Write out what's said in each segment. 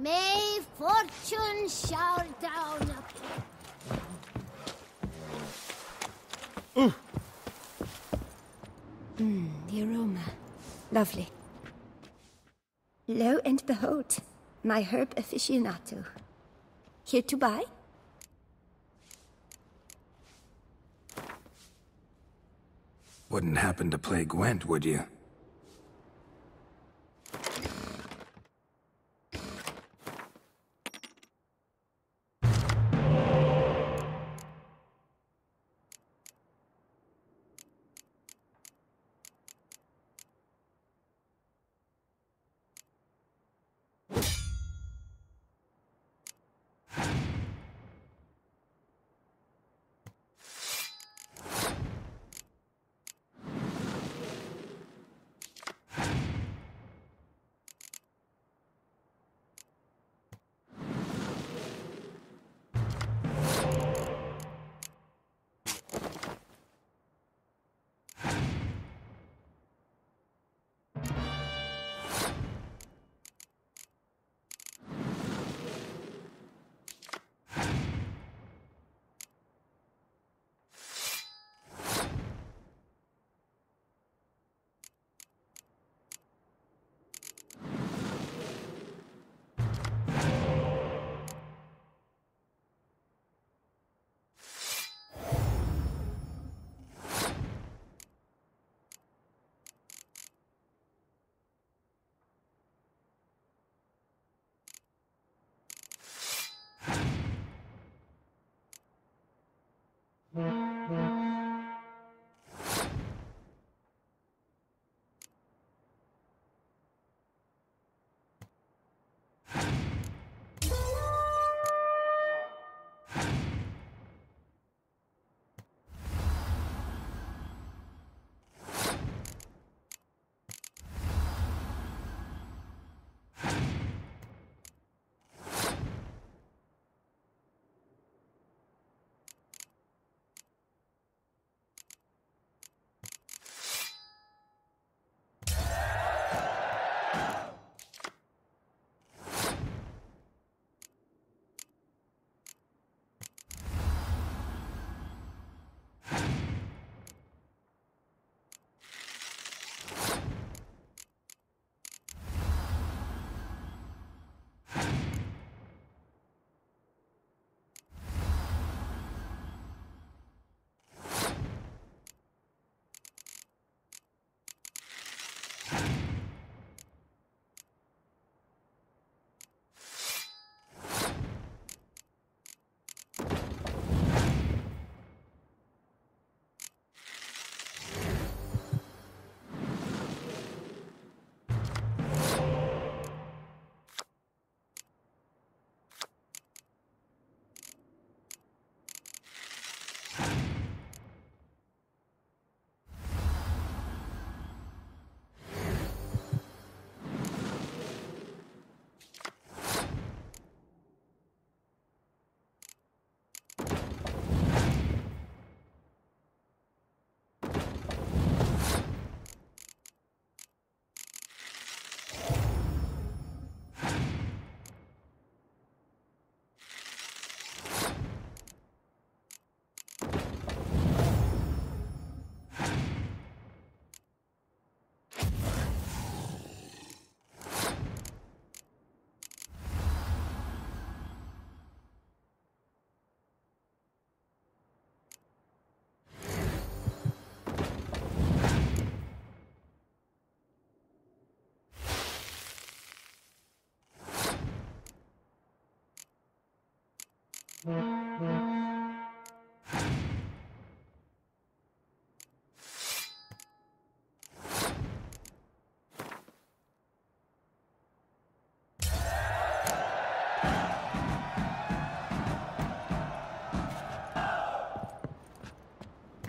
May fortune shower down upon Mm, the aroma. Lovely. Lo and behold, my herb aficionado. Here to buy? Wouldn't happen to play Gwent, would you?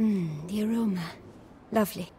Mm, the aroma. Lovely.